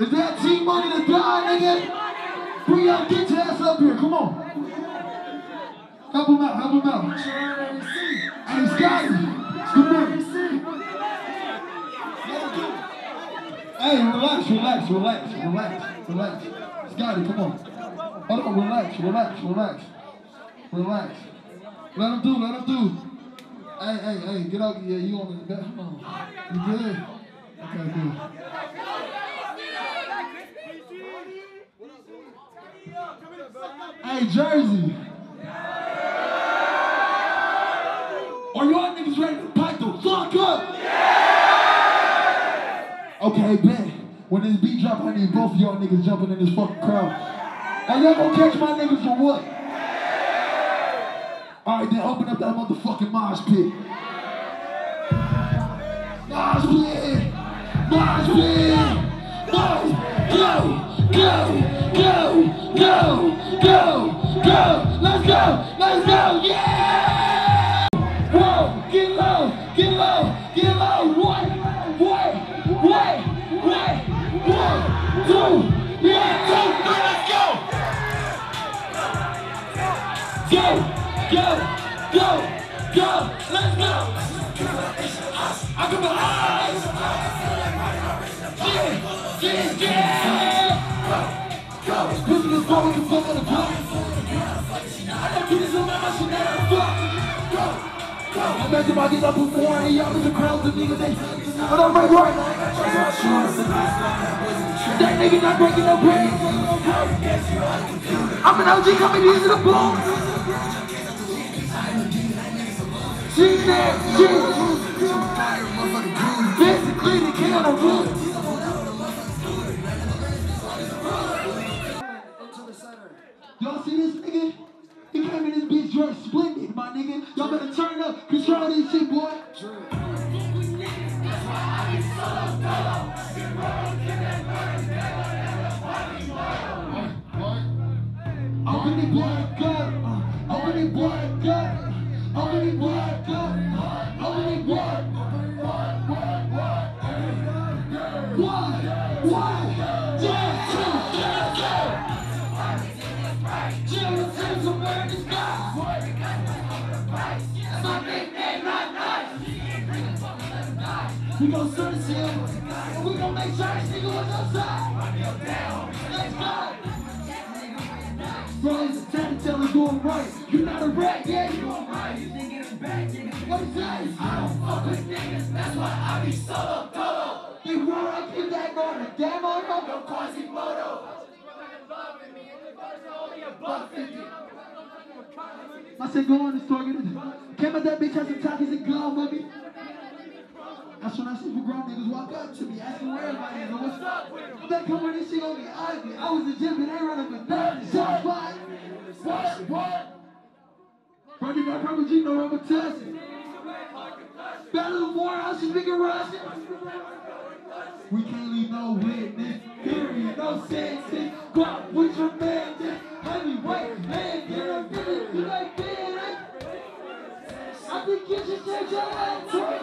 Is that T Money to die, nigga? Bring out, get your ass up here. Come on. Help him out. Help him out. Hey, Scotty. Good morning. Hey, relax, relax, relax, relax, relax. Scotty, come on. Hold on, relax, relax, relax. Relax. Let him do, let him do. Hey, hey, hey, get up. Yeah, you on the bed. Come on. You good? Okay, good. Hey, Jersey. Are y'all niggas ready to pipe the fuck up? Okay, bet. When this beat drop, I need both of y'all niggas jumping in this fucking crowd. Are y'all gonna catch my niggas or what? Alright, then open up that motherfucking mosh pit. Mosh pit! Mosh pit! Mosh! Go! Go! Go! Go! Go! Go! Let's go! Let's go! Yeah! Whoa! Get low! Get low! Get low! What? What? What? What? One, two, yeah, two, three, let's go! Go! Go! Go! Go! Let's go! I come alive! Yeah! Yeah! Yeah! Pussy is broken, can fuck on the. I know bitches don't I get up before and y'all is the crowds of niggas they But I'm right right That nigga not breaking no bread I'm an OG coming into the boom She said shit Basically the king on the roof Y'all see this nigga? He came in this bitch dressed splendid, my nigga. Y'all better turn up, control this shit, boy. Open it, black up. Open it, black up. Open it, black up. Open it, black One, one, yeah, We gon' serve this hill. We gon' make sure this nigga was outside. Let's go. Bro, it's a ten tell us doing right. You're not a rat, yeah, you alright. You think it's bad, nigga. What is that? I don't fuck with niggas, that's why I be solo, solo. You roll up in that motor, damn on no Quasimodo. I said, go on the store, get it. Came at that bitch, had some talkies and gum with me. That's when I see for grown niggas walk up to me, asking where everybody is and what's up. I'm back home when this shit gonna be ugly. I was in gym and they running with nothing. Shot what? What? What? You got Purple G, no rubber testing. Battle of War, I should nigga rushing. We can't leave no witness, period, no sentence. Go out with your man, just heavyweight, man, get a minute, you like man, I think you should take your to